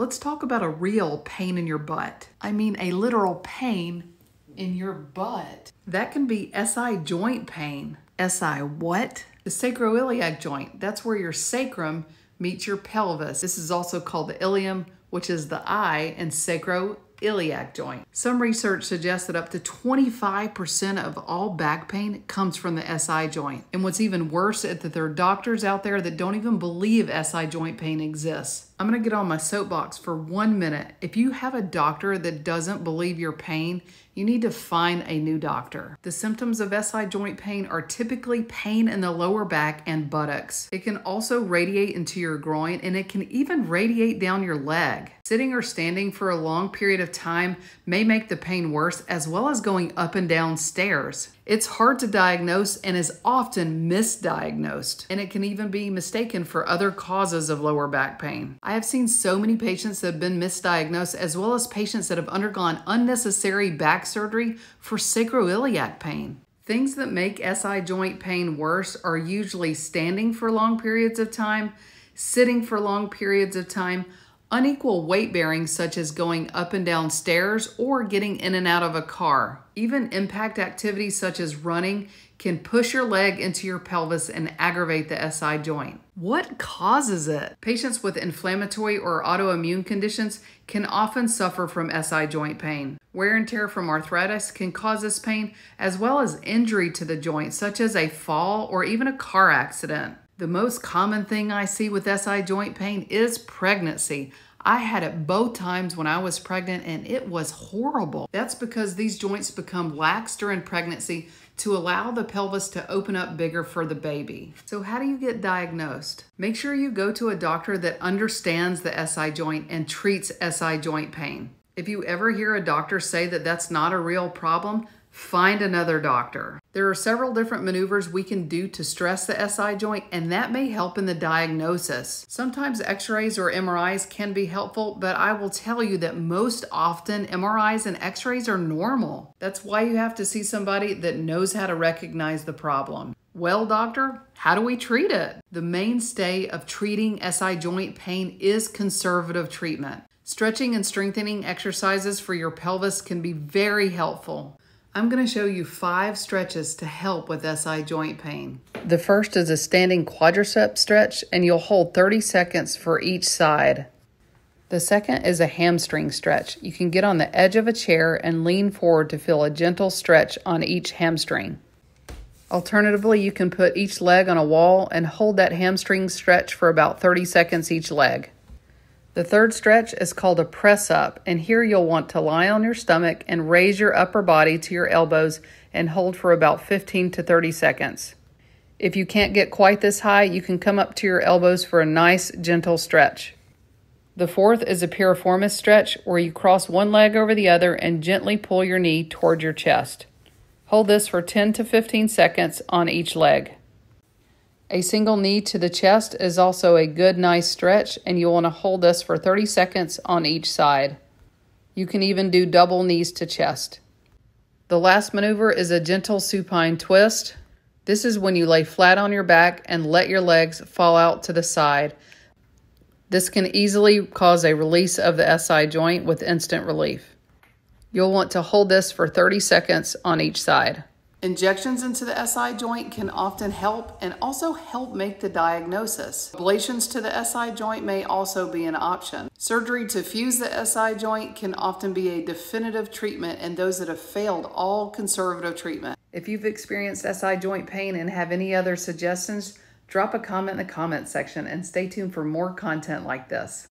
Let's talk about a real pain in your butt. I mean, a literal pain in your butt. That can be SI joint pain. SI what? The sacroiliac joint. That's where your sacrum meets your pelvis. This is also called the ilium, which is the I, and sacro iliac joint. Some research suggests that up to 25% of all back pain comes from the SI joint. And what's even worse is that there are doctors out there that don't even believe SI joint pain exists. I'm gonna get on my soapbox for one minute. If you have a doctor that doesn't believe your pain, you need to find a new doctor. The symptoms of SI joint pain are typically pain in the lower back and buttocks. It can also radiate into your groin and it can even radiate down your leg. Sitting or standing for a long period of time may make the pain worse, as well as going up and down stairs. It's hard to diagnose and is often misdiagnosed, and it can even be mistaken for other causes of lower back pain. I have seen so many patients that have been misdiagnosed, as well as patients that have undergone unnecessary back surgery for sacroiliac pain. Things that make SI joint pain worse are usually standing for long periods of time, sitting for long periods of time, Unequal weight bearing, such as going up and down stairs or getting in and out of a car. Even impact activities such as running can push your leg into your pelvis and aggravate the SI joint. What causes it? Patients with inflammatory or autoimmune conditions can often suffer from SI joint pain. Wear and tear from arthritis can cause this pain, as well as injury to the joint, such as a fall or even a car accident. The most common thing I see with SI joint pain is pregnancy. I had it both times when I was pregnant and it was horrible. That's because these joints become lax during pregnancy to allow the pelvis to open up bigger for the baby. So, how do you get diagnosed? Make sure you go to a doctor that understands the SI joint and treats SI joint pain. If you ever hear a doctor say that that's not a real problem, find another doctor. There are several different maneuvers we can do to stress the SI joint, and that may help in the diagnosis. Sometimes x rays or MRIs can be helpful, but I will tell you that most often MRIs and x rays are normal. That's why you have to see somebody that knows how to recognize the problem. Well, doctor, how do we treat it? The mainstay of treating SI joint pain is conservative treatment. Stretching and strengthening exercises for your pelvis can be very helpful. I'm going to show you five stretches to help with SI joint pain. The first is a standing quadricep stretch, and you'll hold 30 seconds for each side. The second is a hamstring stretch. You can get on the edge of a chair and lean forward to feel a gentle stretch on each hamstring. Alternatively, you can put each leg on a wall and hold that hamstring stretch for about 30 seconds each leg. The third stretch is called a press up, and here you'll want to lie on your stomach and raise your upper body to your elbows and hold for about 15 to 30 seconds. If you can't get quite this high, you can come up to your elbows for a nice, gentle stretch. The fourth is a piriformis stretch, where you cross one leg over the other and gently pull your knee toward your chest. Hold this for 10 to 15 seconds on each leg. A single knee to the chest is also a good, nice stretch, and you'll want to hold this for 30 seconds on each side. You can even do double knees to chest. The last maneuver is a gentle supine twist. This is when you lay flat on your back and let your legs fall out to the side. This can easily cause a release of the SI joint with instant relief. You'll want to hold this for 30 seconds on each side. Injections into the SI joint can often help and also help make the diagnosis. Ablations to the SI joint may also be an option. Surgery to fuse the SI joint can often be a definitive treatment in those that have failed all conservative treatment. If you've experienced SI joint pain and have any other suggestions, drop a comment in the comment section and stay tuned for more content like this.